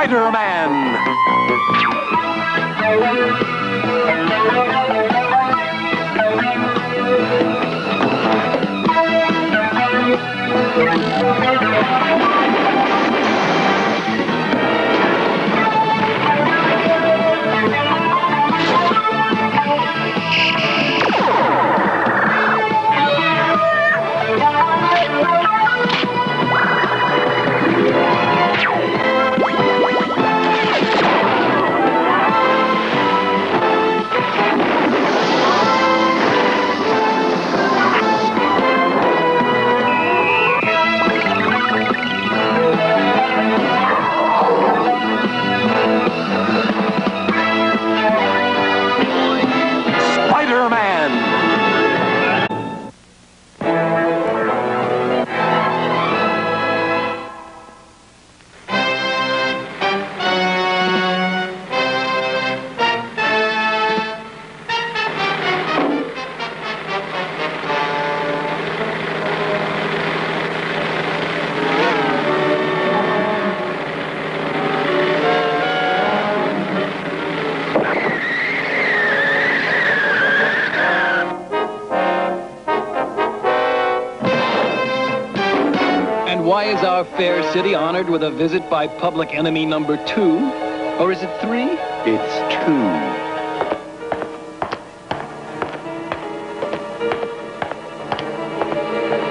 Spider-Man. Fair city honored with a visit by public enemy number two? Or is it three? It's two.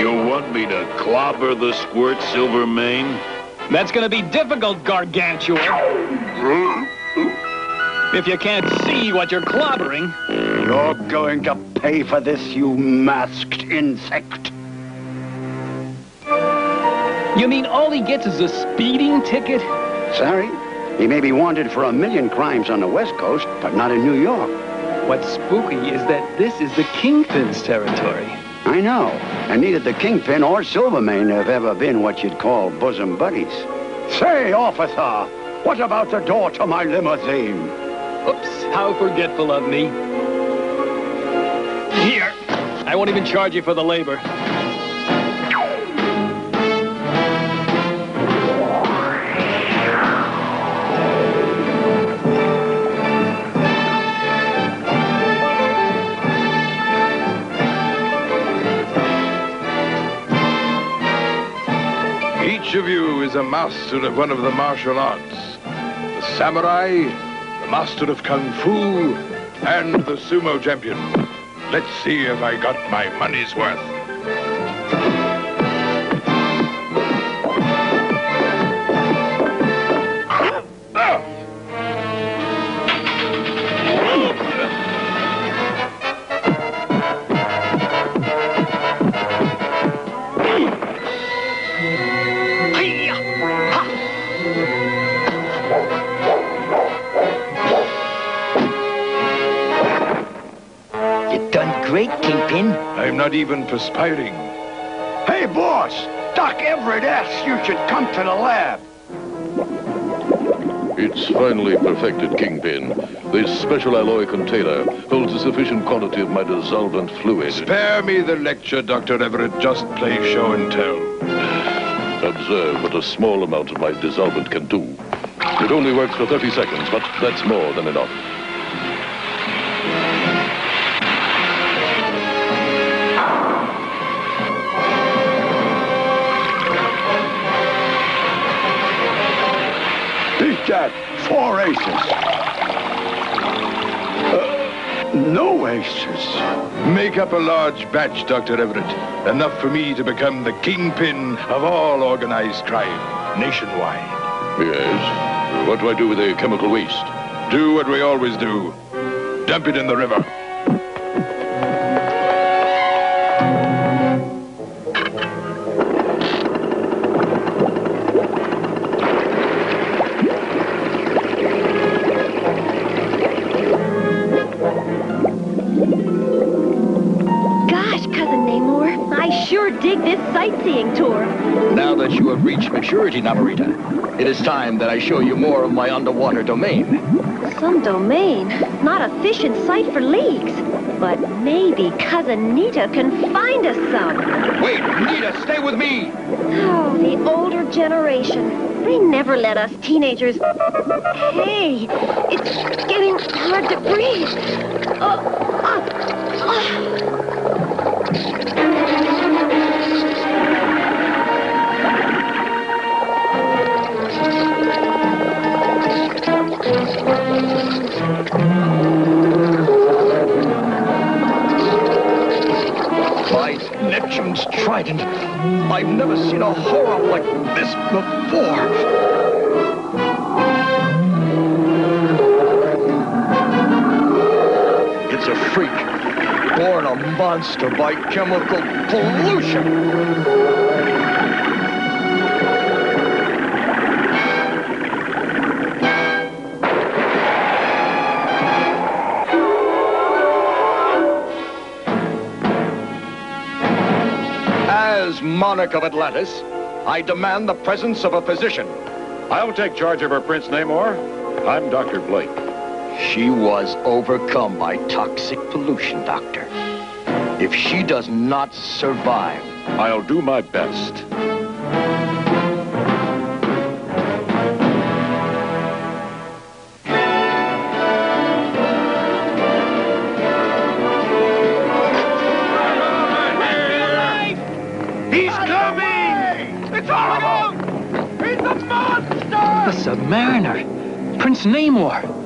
You want me to clobber the squirt, Silvermane? That's gonna be difficult, Gargantua. If you can't see what you're clobbering. You're going to pay for this, you masked insect. You mean all he gets is a speeding ticket? Sorry. He may be wanted for a million crimes on the West Coast, but not in New York. What's spooky is that this is the Kingpin's territory. I know. And neither the Kingpin or Silvermane have ever been what you'd call bosom buddies. Say, officer, what about the door to my limousine? Oops, how forgetful of me. Here. I won't even charge you for the labor. Each of you is a master of one of the martial arts. The samurai, the master of kung fu, and the sumo champion. Let's see if I got my money's worth. I'm not even perspiring. Hey, boss! Doc Everett asks you should come to the lab. It's finally perfected, Kingpin. This special alloy container holds a sufficient quantity of my dissolvent fluid. Spare me the lecture, Dr. Everett. Just play show and tell. Observe what a small amount of my dissolvent can do. It only works for 30 seconds, but that's more than enough. That. Four aces. Uh, no aces. Make up a large batch, Dr. Everett. Enough for me to become the kingpin of all organized crime nationwide. Yes? What do I do with the chemical waste? Do what we always do. Dump it in the river. Reached maturity, Namorita, it is time that I show you more of my underwater domain. Some domain. not a fish in sight for leagues. But maybe Cousin Nita can find us some. Wait, Nita, stay with me. Oh, the older generation. They never let us teenagers... Hey, it's getting hard to breathe. Uh, uh, uh. By Neptune's trident, I've never seen a horror like this before. It's a freak, born a monster by chemical pollution. Monarch of Atlantis, I demand the presence of a physician. I'll take charge of her, Prince Namor. I'm Dr. Blake. She was overcome by toxic pollution, Doctor. If she does not survive, I'll do my best. Submariner. Prince Namor.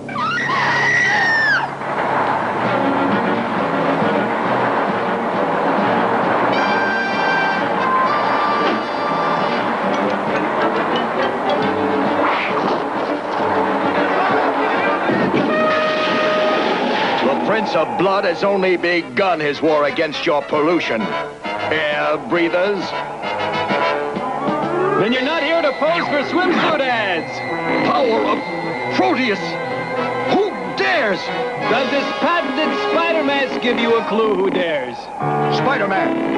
the Prince of Blood has only begun his war against your pollution. Air breathers, Then you're not here to pose for swimsuit ads. power of Proteus! Who dares? Does this patented spider mask give you a clue who dares? Spider-Man!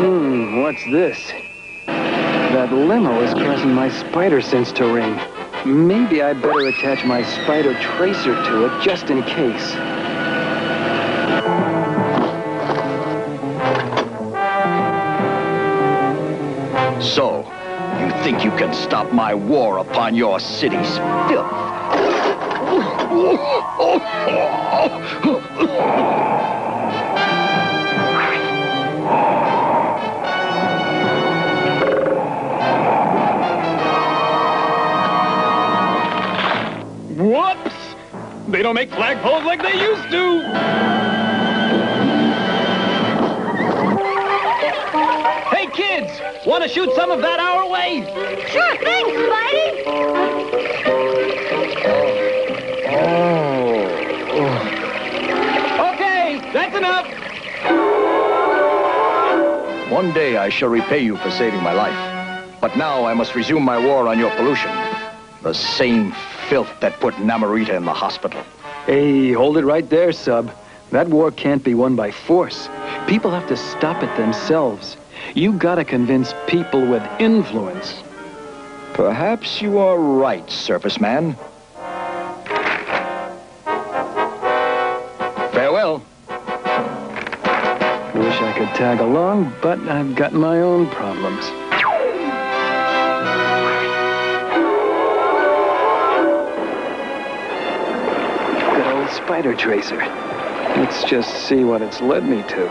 Hmm, what's this? That limo is causing my spider sense to ring. Maybe I better attach my spider tracer to it just in case. So, you think you can stop my war upon your city's filth? Whoops! They don't make flagpoles like they used to! Kids! Want to shoot some of that our way? Sure thing, Spidey! Oh. Okay, that's enough! One day I shall repay you for saving my life. But now I must resume my war on your pollution. The same filth that put Namorita in the hospital. Hey, hold it right there, Sub. That war can't be won by force. People have to stop it themselves. You gotta convince people with influence. Perhaps you are right, Surface Man. Farewell. Wish I could tag along, but I've got my own problems. Good old spider tracer. Let's just see what it's led me to.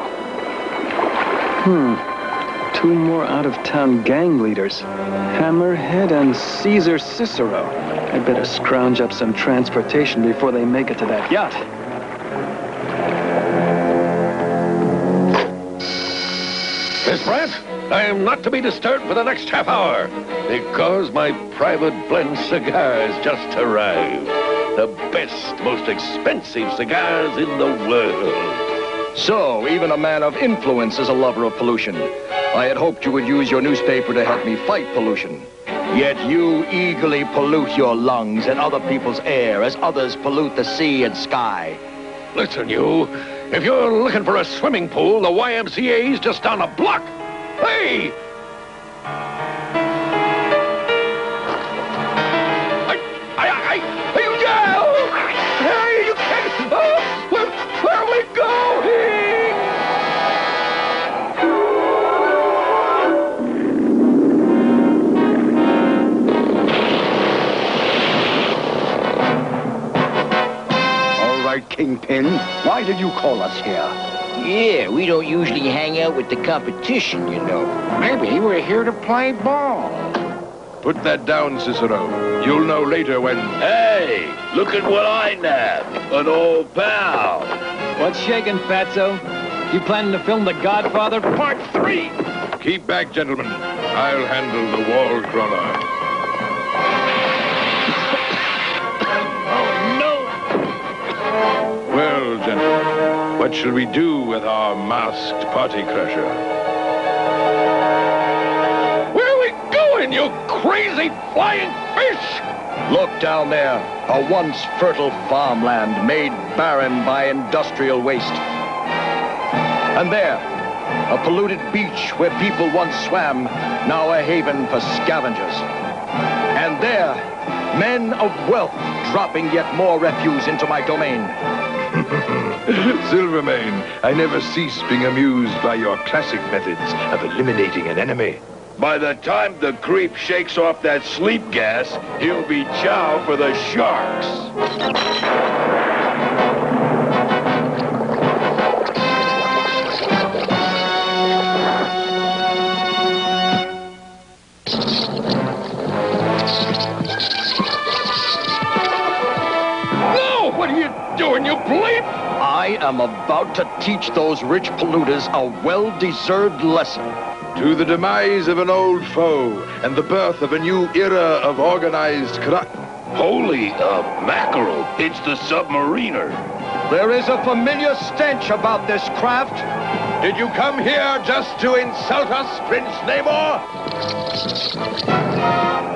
Hmm. Two more out-of-town gang leaders. Hammerhead and Caesar Cicero. I'd better scrounge up some transportation before they make it to that yacht. Miss Pratt, I am not to be disturbed for the next half hour because my private blend cigar has just arrived. The best, most expensive cigars in the world. So, even a man of influence is a lover of pollution. I had hoped you would use your newspaper to help me fight pollution. Yet you eagerly pollute your lungs and other people's air as others pollute the sea and sky. Listen, you. If you're looking for a swimming pool, the YMCA's just down a block. Hey! Why did you call us here? Yeah, we don't usually hang out with the competition, you know. Maybe we're here to play ball. Put that down, Cicero. You'll know later when... Hey, look at what I nabbed. An old pal. What's shaking, Fatso? You planning to film The Godfather Part 3? Keep back, gentlemen. I'll handle the wall crawler. What shall we do with our masked party crasher? Where are we going, you crazy flying fish? Look down there. A once fertile farmland made barren by industrial waste. And there, a polluted beach where people once swam, now a haven for scavengers. And there, men of wealth dropping yet more refuse into my domain. Silvermane, I never cease being amused by your classic methods of eliminating an enemy. By the time the creep shakes off that sleep gas, he'll be chow for the sharks. No! What are you doing, you bleep? I am about to teach those rich polluters a well-deserved lesson. To the demise of an old foe and the birth of a new era of organized corrupt. Holy uh, mackerel, it's the submariner. There is a familiar stench about this craft. Did you come here just to insult us, Prince Namor?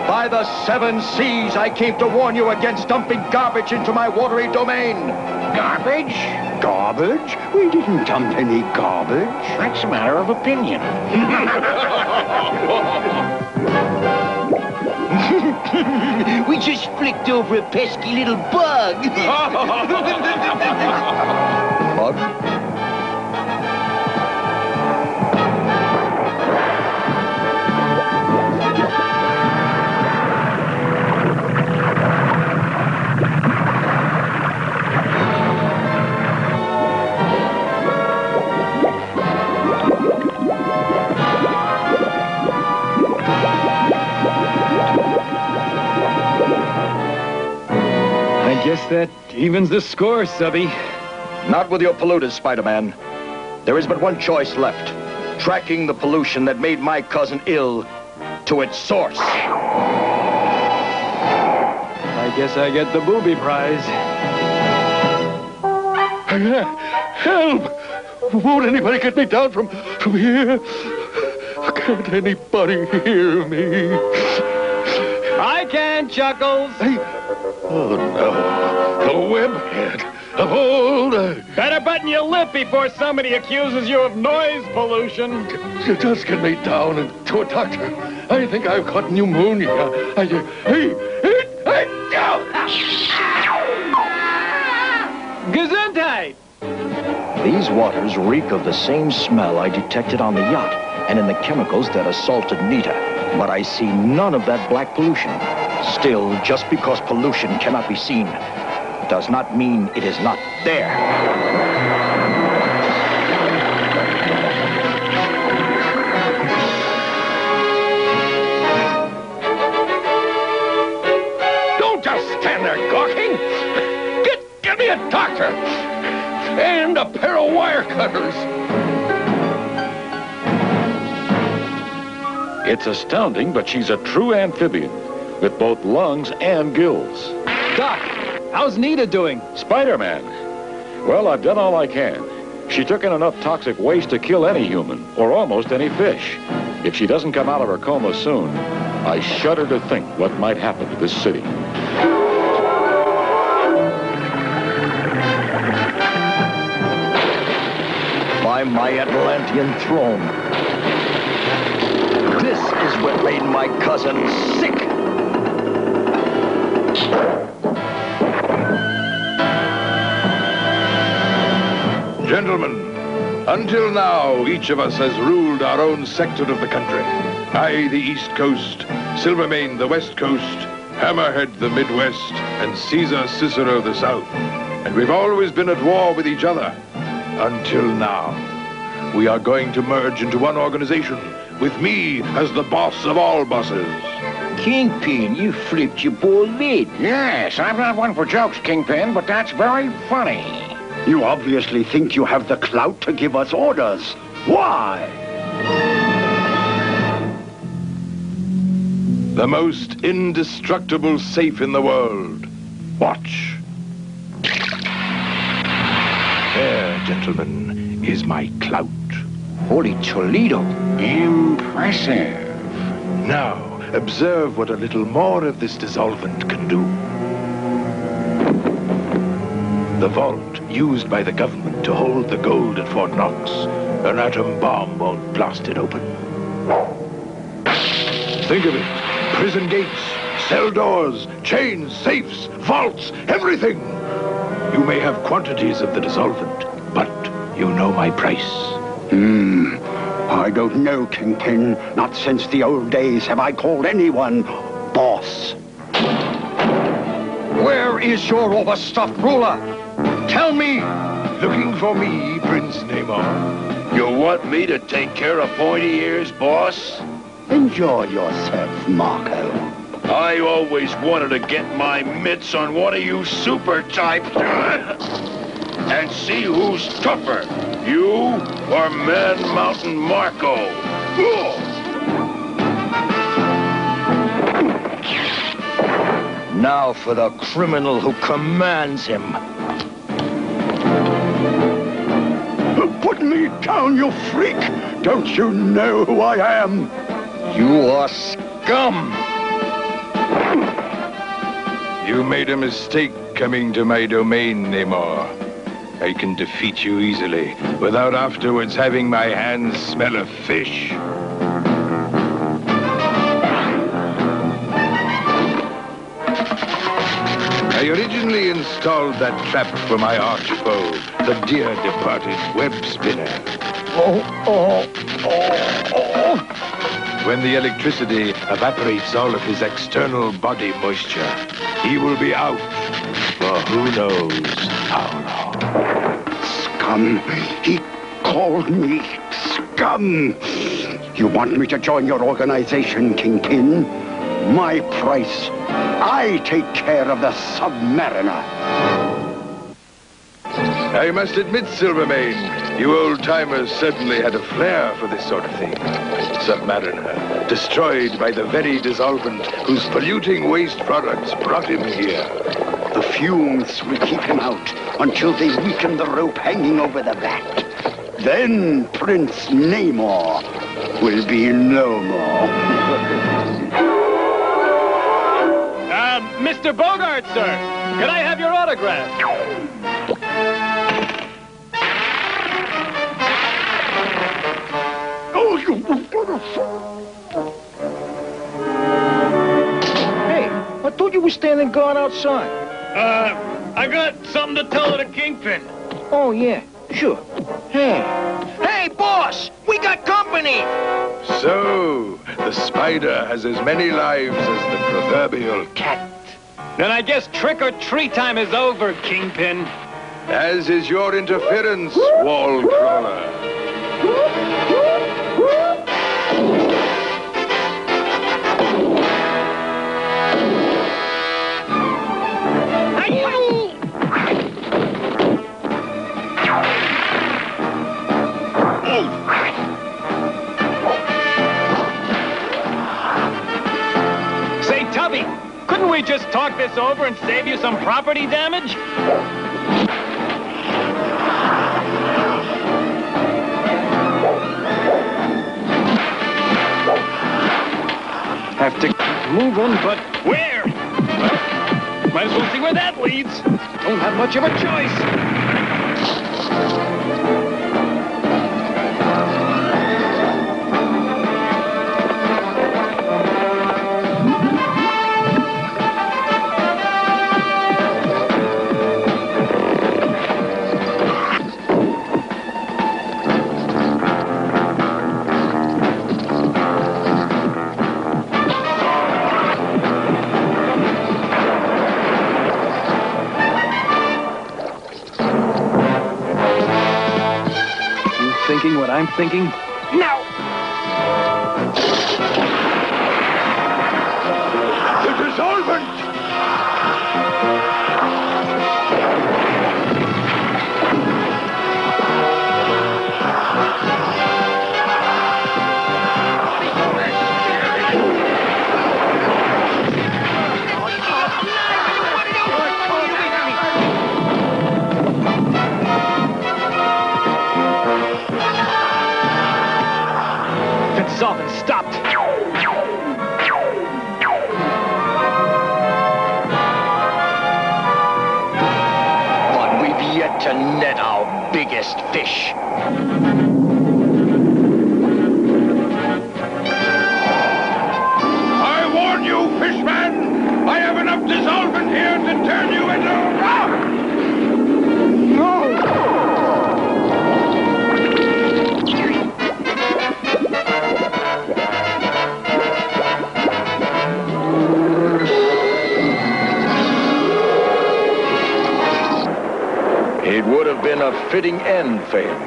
By the seven seas, I came to warn you against dumping garbage into my watery domain. Garbage? Garbage? We didn't dump any garbage. That's a matter of opinion. We just flicked over a pesky little bug. Bug? Evens the score, Subby. Not with your polluters, Spider-Man. There is but one choice left. Tracking the pollution that made my cousin ill to its source. I guess I get the booby prize. Help! Won't anybody get me down from, from here? Can't anybody hear me? I can, Chuckles. Oh, no. The webhead of old... Better button your lip before somebody accuses you of noise pollution. Just get me down and to a doctor. I think I've got pneumonia. I, uh, hey, hey, hey, ow! Gesundheit! These waters reek of the same smell I detected on the yacht and in the chemicals that assaulted Nita. But I see none of that black pollution. Still, just because pollution cannot be seen does not mean it is not there. Don't just stand there gawking. Get, get me a doctor and a pair of wire cutters. It's astounding, but she's a true amphibian with both lungs and gills. Doc, how's Nita doing? Spider-Man. Well, I've done all I can. She took in enough toxic waste to kill any human, or almost any fish. If she doesn't come out of her coma soon, I shudder to think what might happen to this city. By my Atlantean throne. This is what made my cousin sick. Until now, each of us has ruled our own sector of the country. I, the East Coast, Silvermane, the West Coast, Hammerhead, the Midwest, and Caesar Cicero, the South. And we've always been at war with each other. Until now. We are going to merge into one organization, with me as the boss of all bosses. Kingpin, you flipped your poor lid. Yes, I'm not one for jokes, Kingpin, but that's very funny. You obviously think you have the clout to give us orders. Why? The most indestructible safe in the world. Watch. There, gentlemen, is my clout. Holy Toledo. Impressive. Now, observe what a little more of this dissolvent can do. The vault used by the government to hold the gold at Fort Knox. An atom bomb won't blast it open. Think of it. Prison gates, cell doors, chains, safes, vaults, everything. You may have quantities of the dissolvent, but you know my price. Hmm. I don't know, Kingpin. Not since the old days have I called anyone boss. Where is your overstuffed ruler? Tell me! Looking for me, Prince Namor. You want me to take care of pointy ears, boss? Enjoy yourself, Marco. I always wanted to get my mitts on one of you super types and see who's tougher, you or Man Mountain Marco. Now for the criminal who commands him. Put me down, you freak! Don't you know who I am? You are scum! You made a mistake coming to my domain, Namor. I can defeat you easily, without afterwards having my hands smell of fish. Originally installed that trap for my arch foe, the dear-departed web spinner. Oh, oh, oh, oh. When the electricity evaporates all of his external body moisture, he will be out for who knows how long. Scum. He called me scum. You want me to join your organization, Kingpin? My price. I take care of the Submariner. I must admit, Silvermane, you old-timers certainly had a flair for this sort of thing. Submariner, destroyed by the very dissolvent whose polluting waste products brought him here. The fumes will keep him out until they weaken the rope hanging over the vat. Then Prince Namor will be no more. Mr. Bogart, sir. Could I have your autograph? Oh, you... Hey, I thought you were standing guard outside. Uh, I got something to tell the Kingpin. Oh, yeah, sure. Hey. Hey, boss! We got company! So, the spider has as many lives as the proverbial cat. Then I guess trick or treat time is over, Kingpin. As is your interference, wall over and save you some property damage? Have to keep moving, but Where? Well, might as well see where that leads. don't have much of a choice. I'm thinking? Fitting end for him.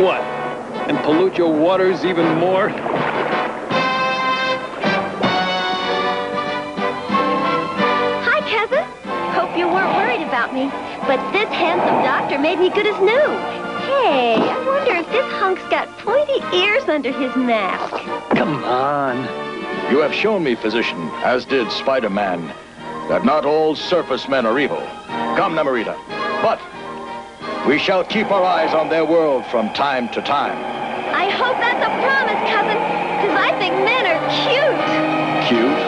What? And pollute your waters even more? Hi, cousin. Hope you weren't worried about me. But this handsome doctor made me good as new. Hey, I wonder if this hunk's got pointy ears under his mask. Come on. You have shown me, physician, as did Spider-Man, that not all surface men are evil. Come, Namorita. But we shall keep our eyes on their world from time to time. I hope that's a promise, cousin, because I think men are cute. Cute?